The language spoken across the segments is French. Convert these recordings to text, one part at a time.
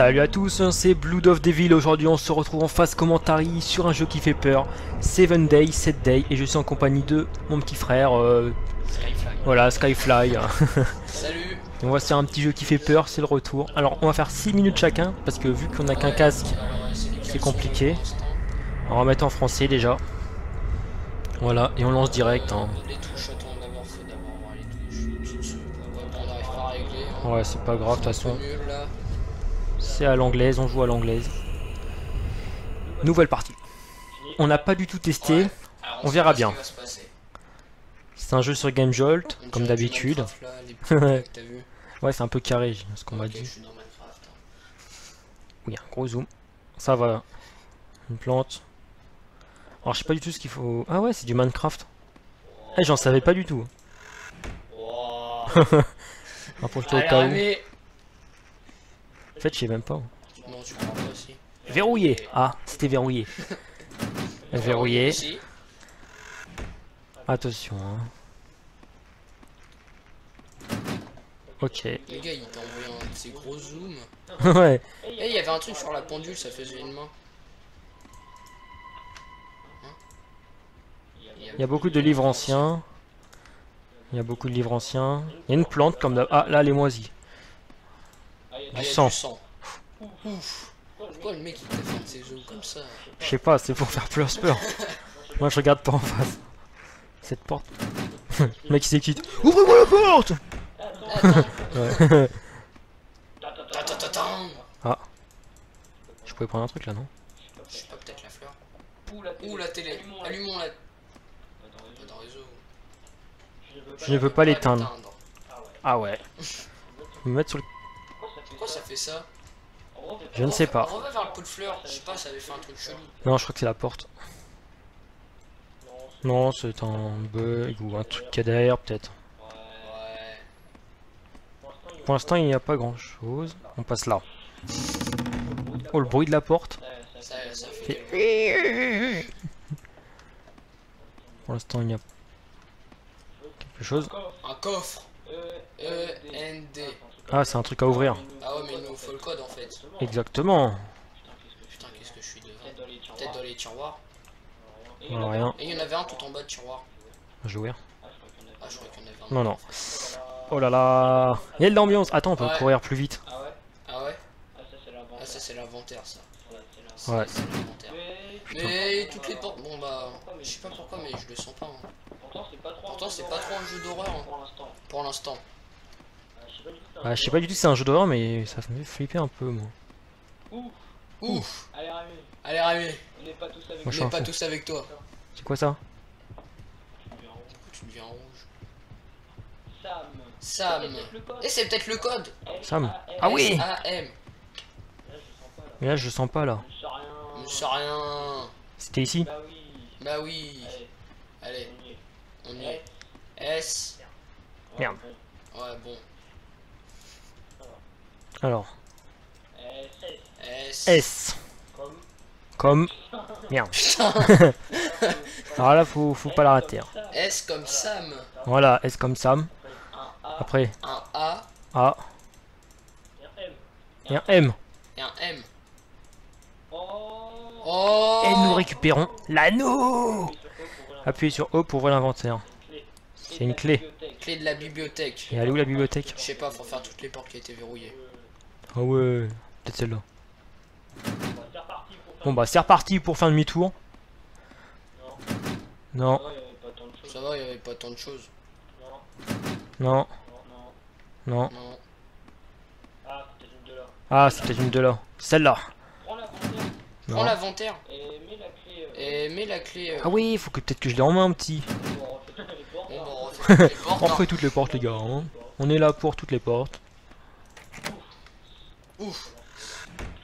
Salut à tous, c'est Blood of Devil. Aujourd'hui, on se retrouve en face commentary sur un jeu qui fait peur. Seven Day, 7 Day, et je suis en compagnie de mon petit frère. euh, Skyfly. voilà, Skyfly. Salut on va se faire un petit jeu qui fait peur, c'est le retour. Alors, on va faire 6 minutes chacun, parce que vu qu'on a qu'un casque, c'est compliqué. On va mettre en français déjà. Voilà, et on lance direct. hein. Hein. Ouais, c'est pas grave, de toute façon. C'est à l'anglaise, on joue à l'anglaise. Nouvelle partie. On n'a pas du tout testé. On verra bien. C'est un jeu sur Game Jolt, comme d'habitude. Ouais, c'est un peu carré, ce qu'on m'a dit. hein. Oui, un gros zoom. Ça va. Une plante. Alors, je sais pas du tout ce qu'il faut. Ah ouais, c'est du Minecraft. Eh, j'en savais pas du tout. Le Allez, cas où. En fait, je sais même pas. Non, tu comprends pas aussi. Verrouillé. Ah, c'était verrouillé. Verrouillé. Aussi. Attention. Hein. Ok. Les gars, il t'a envoyé un de ces gros zooms. ouais. Eh, il y avait un truc sur la pendule, ça faisait une main. Hein Il y a beaucoup de livres anciens. Il y a beaucoup de livres anciens. Il y a une plante comme d'hab- Ah, là, elle est moisie. Ah, Du sang. Ouf. Pourquoi le mec il de ces zooms comme ça Je sais pas, c'est pour faire plus peur. Moi, je regarde pas en face. Cette porte. le mec, il s'excite. Ouvrez-moi la porte. Ouais. Attends. Je pouvais prendre un truc là, non? Je sais pas, peut-être la fleur. Ouh, la télé. Allumons la. Dans réseau. Je ne veux pas l'éteindre. l'éteindre. Ah ouais. Me mettre sur le... Pourquoi ça fait ça Je ne sais pas. On va vers le pot de fleurs. Je sais pas, ça avait fait un truc chelou. Non, je crois que c'est la porte. Non, c'est un bug ou un truc qu'il y a derrière, peut-être. Ouais. Pour l'instant, il n'y a pas grand chose. On passe là. Oh, le bruit de la porte. Ça, ça fait. Fait- quelque- Pour l'instant, il y a quelque chose. Un coffre. E N D. Ah, c'est un truc à ouvrir. Exactement. Putain, qu'est-ce que je suis devant Peut-être dans les tiroirs. Non, rien. Et il y en avait un tout en bas de tiroir. Je vais ouvrir. Ah, je croyais qu'il y en avait un. Non, non. Oh là là. Il y a de l'ambiance. Attends, on peut Ouais. courir plus vite. Ah ouais Ah, ça c'est l'inventaire ça. Ça, Ouais. c'est l'inventaire. Mais toutes les portes. Bon bah. Je sais pas pourquoi, mais je le sens pas. hein. Pourtant, c'est pas trop un jeu d'horreur hein, pour l'instant. Bah, je sais pas du tout si c'est un jeu d'horreur, mais ça me fait flipper un peu, moi. Ouf Allez Rami, Allez, Rami, on n'est pas tous avec Moi, on je pas tous avec toi. C'est quoi ça tu deviens rouge Sam. Sam. Peut-être le code. Et c'est peut-être le code Sam Ah oui S-A-M. Mais là, je le sens pas, là. Je sais rien. Je sais rien. C'était ici Bah oui. Bah oui. Allez, Allez, on y est. on y est. S. Merde. Ouais, bon. Alors, S. Comme. Comme... Merde. Alors là, faut, faut pas la rater. hein. S comme Sam. Voilà, S comme Sam. Après, Un A A Un M. et un M. et un M. Oh. Oh Et nous récupérons l'anneau Appuyez sur O pour ouvrir l'inventaire. C'est une clé. Clé de la bibliothèque. Et elle est où la bibliothèque? Je sais pas, faut faire toutes les portes qui étaient verrouillées. Ah ouais, peut-être celle-là. C'est reparti pour faire. Bon bah c'est reparti pour faire demi-tour. Non. Ça va, il y avait pas tant de choses. Non, non, non, non. non. Non. Ah, c'était une de là. Ah, c'est peut-être une de là. Celle-là. Prends l'inventaire et mets la clé. euh, et mets la clé. euh, Ah oui, faut que peut-être que je l'ai en main, petit. Bon, on refait toutes les portes. Bon, bah, on refait toutes les portes. On hein. fait toutes les portes, les gars. hein. On est là pour toutes les portes. Ouf.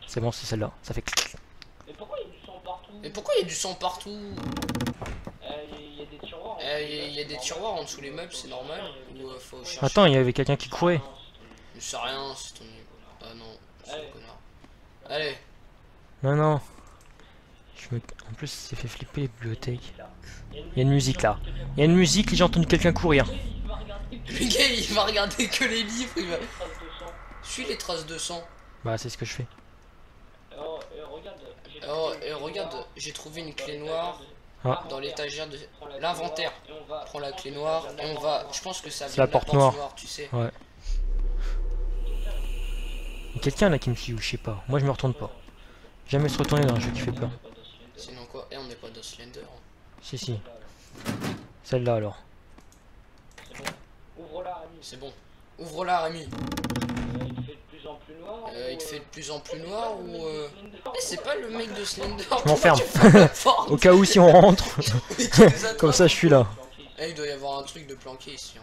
C'est bon, c'est celle-là. Ça fait clic. Mais pourquoi il y a du sang partout Mais pourquoi il y a du sang partout Euh, Il y a des tiroirs. Euh, Il y, a- il y a des tiroirs en dessous les meubles, c'est normal Ou euh, faut chercher Attends, il y avait quelqu'un qui courait. Je sais rien, c'est ton. Ah non, c'est Allez. un connard. Allez, Non, non. Je me- En plus, c'est fait flipper les bibliothèques. Il y a une musique là. Il y a une musique et j'ai entendu quelqu'un courir. Il va regarder le gars il va regarder que les livres, il va. Suis les traces de sang. Bah, c'est ce que je fais. Oh, et regarde, j'ai trouvé une clé noire Ah. dans l'étagère de l'inventaire. Prends la clé noire, et on va. Je pense que ça C'est la porte noire. tu sais. A quelqu'un là qui me suit ou je sais pas. Moi je me retourne pas. Jamais se retourner dans un jeu qui fait peur. Sinon quoi? Et on n'est pas dans Slender. hein. Si si. Celle-là alors. Ouvre-la, Rémi. C'est bon. Ouvre-la, Rémi. Euh, Il te fait de plus en plus noir. Euh, il te ou, fait euh, de plus en plus noir ou. euh, Eh, c'est pas le mec de Slender. Je m'enferme. Au cas où si on rentre. Comme ça je suis là. Eh, il doit y avoir un truc de planqué ici. hein.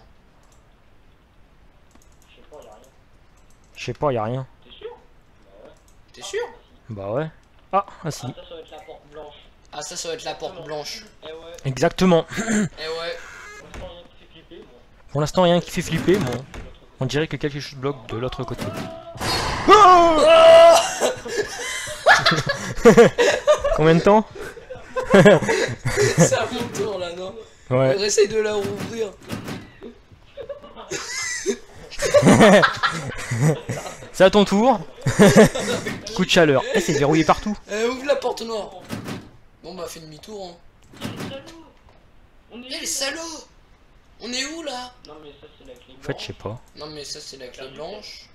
Je sais pas, y'a rien. T'es sûr? T'es sûr? Bah ouais. Ah, ah si. Ah, ça, ça va être la porte blanche. Ah, ça, ça va être la porte blanche. Eh ouais, Exactement. Eh ouais. on sent rien qui fait flipper, moi. Pour l'instant rien qui fait flipper. Bon. On dirait que quelque chose bloque de l'autre côté. Combien de temps C'est à mon tour là, non Ouais. On essaye de la rouvrir. C'est à ton tour. Coup de chaleur. Eh, c'est verrouillé partout. Eh, ouvre la porte noire. Bon, bah, fais demi-tour. Hein. Eh, les salauds On est où là? Non, mais ça, c'est la clé En fait, je sais pas. Non, mais ça, c'est la clé blanche.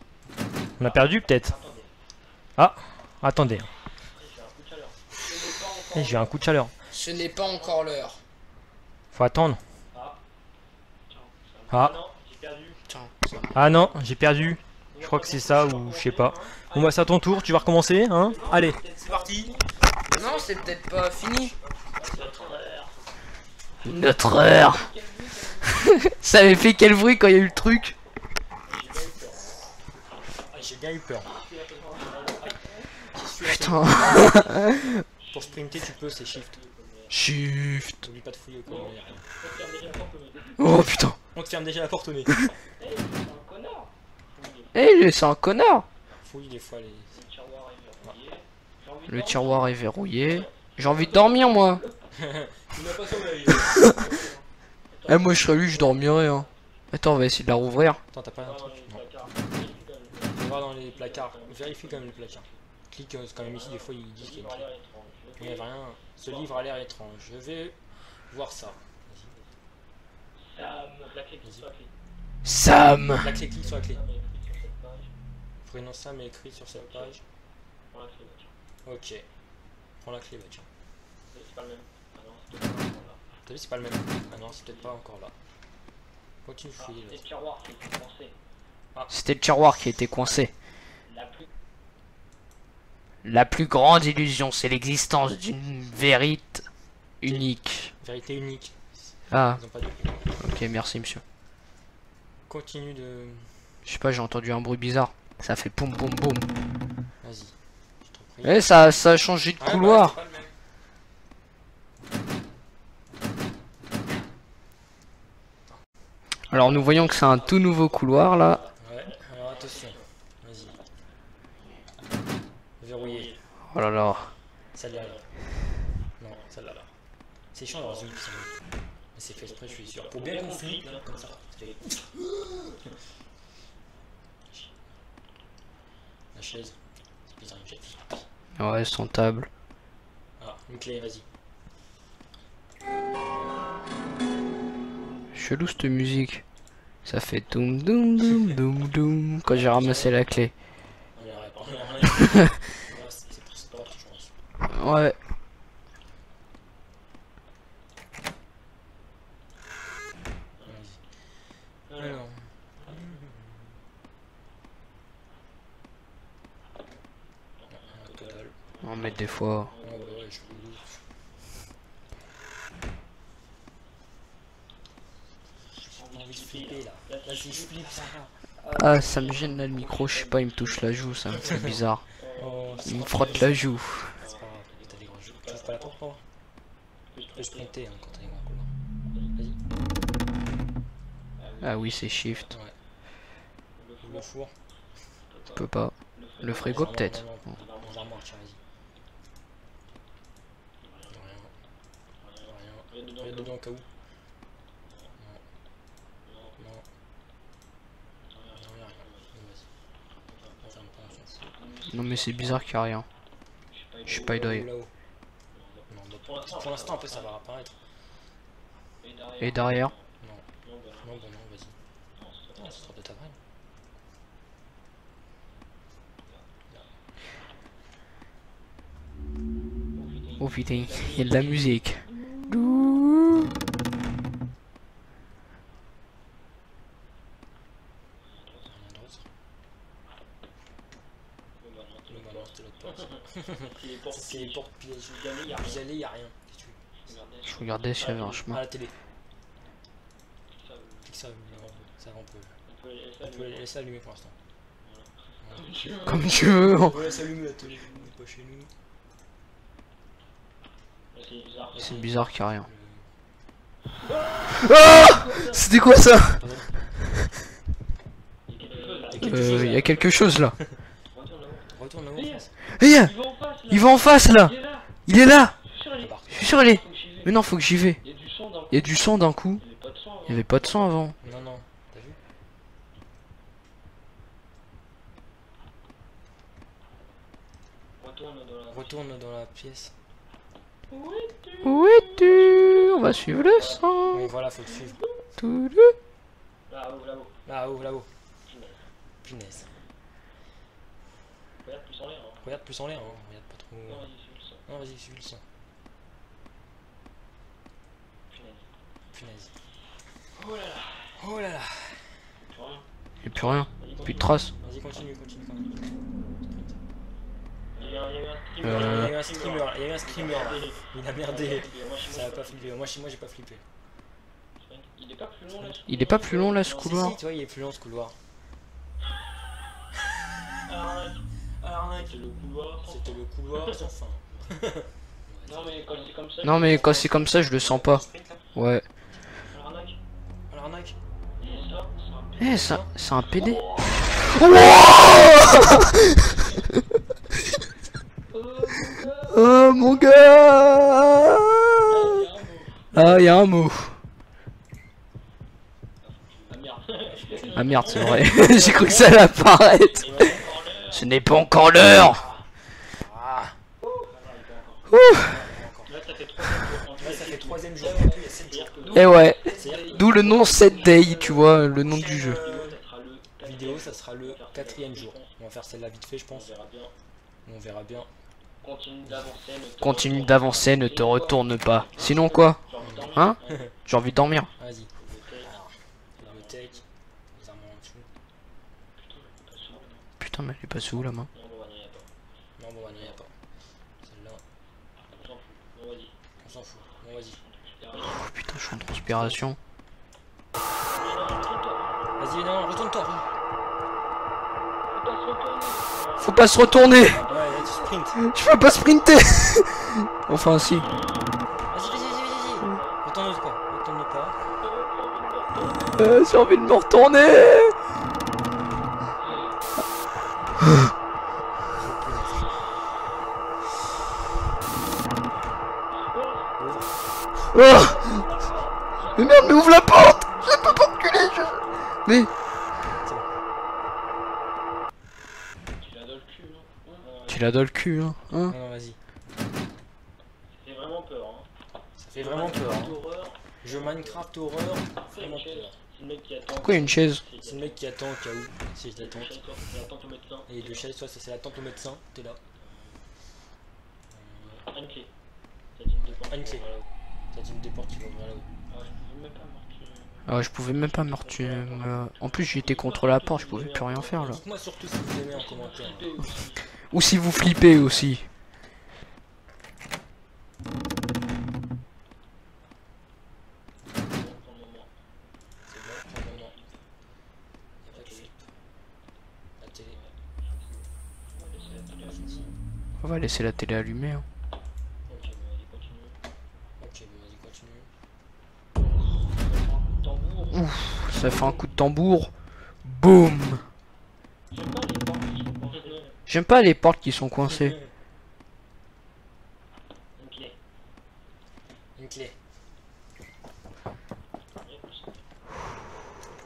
On a perdu peut-être. Attendez, Attendez. j'ai un coup de chaleur. Ce n'est pas encore Eh, J'ai un coup de chaleur. Ce n'est pas encore l'heure. Faut attendre. Tiens, ça Ah. Non, j'ai perdu. Tiens, ça. Ah non, j'ai perdu. Je crois que c'est ça ou je sais pas. Bon bah c'est à ton tour, tu vas recommencer, hein? Allez. C'est parti. Non, c'est peut-être pas fini. Notre heure. Notre heure. Ça avait fait quel bruit quand il y a eu le truc J'ai bien eu peur. Putain. Pour sprinter, tu peux, c'est shift. Shift. Pas de fouiller au Oh putain. On te ferme déjà la porte au nez. c'est un connard. Eh, c'est un connard. Fouille des fois les. Le tiroir est verrouillé. J'ai envie de Le dormir. tiroir est verrouillé. J'ai envie de dormir, moi. Tu n'as pas sommeil. Eh, moi, je serais lui, je dormirais. Hein. Attends, on va essayer de la rouvrir. Attends, t'as pas un truc vas voir dans les placards. Vérifie quand même les placards. Clique euh, quand même ici, des fois ils disent qu'il y a une clé. Il y a rien. Ce livre a l'air étrange. Je vais voir ça. Sam, la clé qui soit la clé. Sam. La clé, clique sur la clé. Prénom Sam est écrit sur cette page. Prends la clé, là, tiens. Ok. Prends la clé, bah tiens. C'est pas le même. Ah non, c'est pas le même. Voilà. T'as vu, c'est pas le même. Ah non, c'est peut-être pas encore là. Continue de Ah, fouiller c'est là. le tiroir qui est commencé. C'était le tiroir qui était coincé. La plus. La plus grande illusion, c'est l'existence d'une vérité unique. Vérité unique. Ah, Ils ont pas de. ok, merci, monsieur. Continue de. Je sais pas, j'ai entendu un bruit bizarre. Ça fait poum poum poum. Vas-y. Eh, ça, ça a changé de bah, couloir pas le même. Alors, nous voyons que c'est un tout nouveau couloir là. Ouais, alors attention. Vas-y. Verrouillé. Oh là là. Celle-là là. Non, celle-là là. C'est chiant qui sont- Mais c'est fait exprès, je suis sûr. Pour bien qu'on flippe, là, comme ça. La chaise. C'est bizarre, une chaise. Ouais, son table. Ah, une clé, vas-y. Chelou cette musique. Ça fait doum doum doum doum doum quand j'ai ramassé la clé. Ouais, c'est c'est pour cette porte, je pense. Ouais. Vas-y. Alors. Ah, que dalle. On va mettre des fois. Oh, bah ouais, je vous ouf. J'ai pas envie de flipper là. Vas-y, je flippe ça. Ah, ça me gêne là le micro, je sais pas, il me touche la joue, ça me fait bizarre. Il me frotte la joue. Ah oui, c'est shift. Le four. Je peux pas. Le frigo peut-être. Rien. Dedans cas où. Non. Non. Non, y'a rien. Bon, vas-y. On ferme pas, on s'en fout. Non mais c'est bizarre qu'il y a rien. Je suis pas donc, Pour l'instant, après ça va apparaître. Et derrière. Non, Non, bah non, bon, non, vas-y. non, ce sera de ta vraie. Oh putain, il y a de la musique. Rien d'autre. Bon, bah non, t'es Non, le bah bord. non, c'était l'autre porte. C'est les portes Ça, C'est les pièges. portes pièges. Je vais y a rien. allez, y a rien. Je regardais s'il y avait un À chemin. la télé. ça, euh, ça, mais ça on peut. on peut laisser On peut allumer. laisser allumer pour l'instant. Comme tu veux. On peut laisser allumer la télé, on est pas chez nous. C'est bizarre. C'est qu'il y a rien. Le- Ah C'était quoi ça Il. Il Euh, y a quelque chose là. Retourne là-haut. Retourne là-haut. Il va en face là. il là est là. Là Je suis sûr, il est-. Mais non, faut que j'y vais. Il y a du sang d'un coup. Il y avait pas de sang. Avant. Non, non, t'as vu? Retourne dans la. Retourne dans la pièce. Où es-tu? On va suivre le sang. Oui, voilà, faut le suivre. Toulou. Là-haut, là-haut. Là-haut, là-haut. Punaise. Regarde plus en l'air. hein. Regarde plus en l'air, hein. regarde pas trop. Non, vas-y, suis le sang. Non, vas-y, suis le sang. Punaise. Punaise. Oh là là. Oh là là. Plus rien. Y'a plus rien. Plus de traces. Vas-y, continue, continue, continue. Il y a il y a eu un Il y Euh. a eu un screamer, il y a eu un screamer là. Il a merdé. Moi, chez Ça moi, va pas flipper. Moi, chez moi, j'ai pas flippé. Il est pas plus long là. ce Il est pas plus long là ce Non, Si, couloir si, tu vois, il est plus long ce couloir. Arnaque. Arnaque. C'est le couloir. sans C'était le couloir sans fin. fin. Non, mais quand c'est comme ça. Non mais quand c'est comme ça je le sens pas. Ouais. Arnaque. À l'arnaque. Et ça, c'est un Eh ça, c'est un PD. Oh mon gars Ah y a un mot. Ah merde. Ah merde c'est vrai. J'ai cru que ça allait apparaître. Ce n'est pas encore l'heure. Ah Là, ça fait 3 jours. Là, ça fait troisième jour. Du coup, il y a sept jours. Eh ouais. D'où le nom 7 Day, tu vois, le nom du jeu. la vidéo, ça sera le quatrième jour. On va faire celle-là vite fait, je pense. On verra bien. Continue d'avancer. ne te retourne pas. Sinon quoi? Hein? J'ai envie de dormir. Vas-y. Bibliothèque. Les armes en dessous. Putain, pas souvent. Putain mais elle est passée où la main pas. Pas. On s'en fout. Bon, vas-y. on s'en fout. Bon, vas-y. Y a rien. Oh, Putain je suis en transpiration. Retourne-toi. Vas-y, non, retourne-toi. Faut pas se retourner. Faut pas se retourner Ouais, sprint. Je peux pas sprinter Enfin si. Vas-y, vas-y, vas-y, vas-y. Retourne pas. Retourne pas. Euh, J'ai envie de me retourner Oh Mais merde, mais ouvre la porte Je peux pas reculer je... Mais... Tu l'as dans le cul, non Ouais, ouais. Tu l'as dans le cul, hein, hein Non, non, vas-y. Ça fait vraiment peur, hein. Ça fait vraiment peur. Hein. Horreur. Jeu Minecraft horreur. C'est Vraiment une chaise. peur. C'est le mec qui attend. Pourquoi une chaise? Au cas où. Si médecin. Et toi, ça c'est la tente au médecin. T'es là. Ah, une clé. Ça dit une. Ah, une clé. Voilà. Ça dit une des portes qui va ouvrir là-haut. Ah, je pouvais même pas marquer. Ah, je pouvais même pas me retuer. me- En plus, j'étais contre la porte, je pouvais plus rien faire là. Dites-moi surtout si vous aimez en commentaire. Flipper aussi. Ou si vous flippez aussi. Bon, pour le moment. C'est bon, pour le moment. Y'a pas de flip. La télé. On va laisser la télé allumée. On va laisser la télé allumée. hein. Ça fait un coup de tambour. Boum J'aime pas les portes qui sont coincées. J'aime pas les portes qui sont coincées. Une clé. Une clé. Et plus.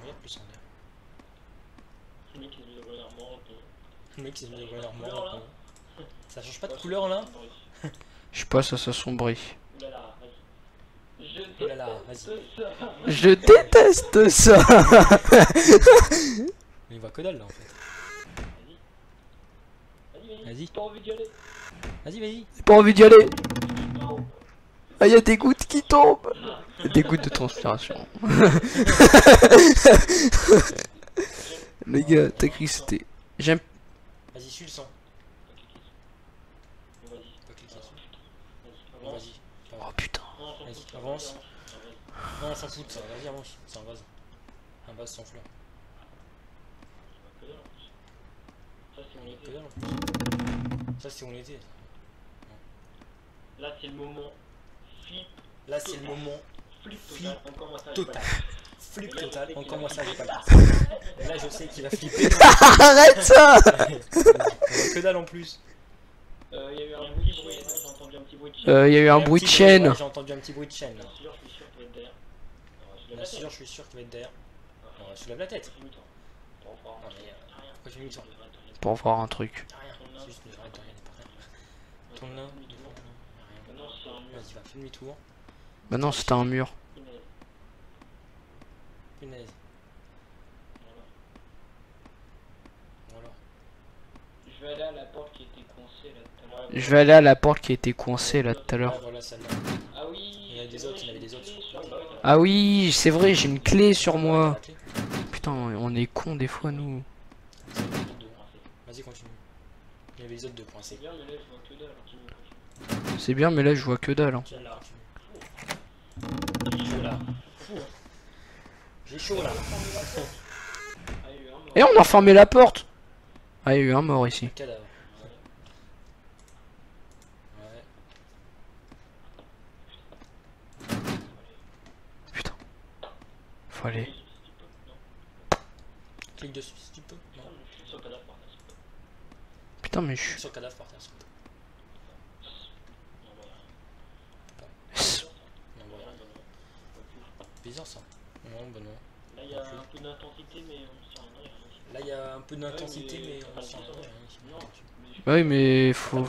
Regarde plus en l'air. Le mec qui nous a volé un mort un peu. Le mec, il se met vraiment Couleur, là. mort. Ça change pas de couleur là Ça Oh là là, ça. Je déteste ça Mais il voit que dalle là en fait. Vas-y, Vas-y. vas-y. Pas envie d'y aller. Vas-y, vas-y. Pas envie d'y aller Ah, y a des gouttes qui tombent Des gouttes de transpiration. Les gars, t'as c'était... J'aime... Vas-y, suis le sang. Vas-y. Pas cliquer dessus. Vas-y, Bon, avance. Vas-y. Oh putain. Vas-y, avance. Non, on s'en fout de ça. Vas-y, avance. C'est un vase. Un vase sans fleurs. Ça, c'est mon Que été. dalle, en plus. Ça, c'est où on était. Là, c'est le moment. Flip, Là, c'est le moment flip Flip total. Total. Flip total. Encore moi, ça, j'ai pas le temps. Et là, je sais qu'il va flipper. Arrête ça que dalle en plus. Euh, Il y a eu un bruit de bruit. J'ai entendu un petit bruit de chaîne. Euh, y a eu un petit bruit de chaîne. ouais, J'ai entendu un petit bruit de chaîne. là. Bien sûr, je suis sûr qu'il va être derrière. Alors, je lève Bien la sûr, tête. soulève la euh. Pourquoi tu Pour voir un truc. Rien. Juste, arrête de rien, pas. Tourne là, devant. Vas-y, va, fais demi-tour. Bah non, c'était un mur. Punaise. Voilà. Voilà. Je vais aller à la porte qui était coincée là. Je vais aller à la porte qui était coincée là tout à l'heure. Ah, oui c'est vrai, j'ai une clé sur moi. Putain, on est con des fois nous. Vas-y, continue. Il y avait les autres deux C'est bien, mais là je vois que dalle. alors tu me- C'est bien, mais là je vois que dalle. Hein. J'ai chaud là. Et on a fermé la porte Ah, il y a eu un mort ici. Cadavre. Ouais. Putain. Faut aller. Clique dessus si tu peux. Non. Putain, mais je suis. Sur le cadavre par terre, s'il te plaît. Non, bon, rien. Bizarre ça. Non, bah non. Là il y a un peu d'intensité, mais on s'en rien. Là, il y a un peu d'intensité, Ouais, mais on sent de rien. Non, mais je Bah oui, mais T'as faut.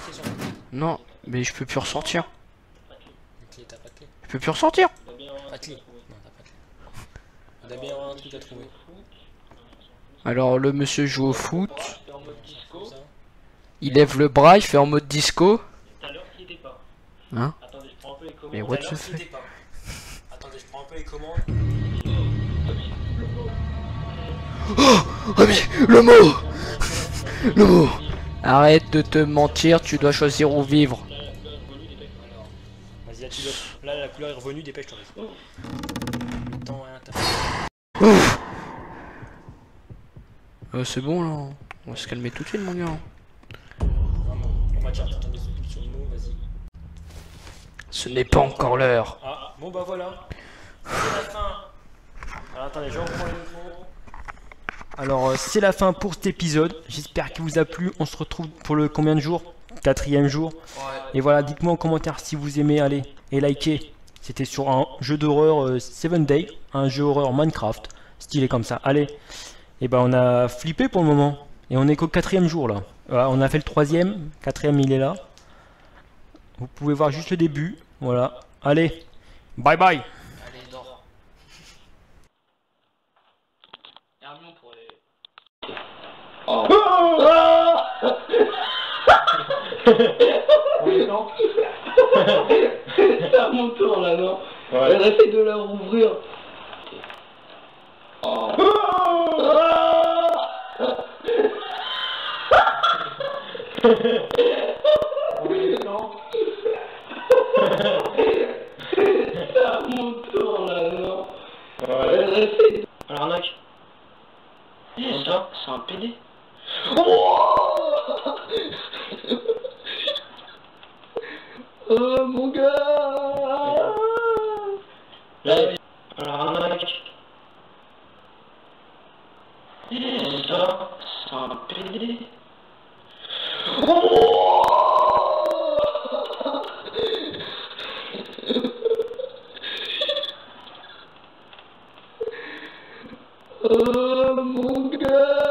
Non, mais je peux plus ressortir. Je peux plus ressortir Pas de clé. à trouver. Non, t'as pas de clé. Il doit bien y avoir un truc à trouver. Alors, le monsieur joue au foot. Il lève le bras, il fait en mode disco. Hein Attendez, je prends un peu les commandes. Mais what the fuck était pas. Attendez, je prends un peu les commandes. Oh mais le mot Le mot Arrête de te mentir, tu dois choisir où vivre. Vas-y, là, tu dois... là, la couleur est revenue, dépêche-toi. Euh, c'est bon là. On va se calmer tout de suite, mon gars. Ce n'est pas encore l'heure. Ah, bon bah voilà. C'est la fin. Alors attendez, je reprends le micro. Alors euh, c'est la fin pour cet épisode. J'espère qu'il vous a plu. On se retrouve pour le combien de jours? Quatrième jour. Et voilà, dites-moi en commentaire si vous aimez, allez, et likez. C'était sur un jeu d'horreur euh, Seven Day, un jeu horreur Minecraft, stylé comme ça. Allez, et ben on a flippé pour le moment. Et on est qu'au quatrième jour là. Voilà, on a fait le troisième, quatrième il est là. Vous pouvez voir juste le début. Voilà. Allez, bye bye. Allez, dors. Hermione pour les. C'est à mon tour là, non Elle essaie de la rouvrir. C'est à mon tour là, non Elle essaie de. L'arnaque. Ça, c'est un PD. Oh mon gars Là, l'arnaque. Eh, ça, c'est un PD. Oh mon gars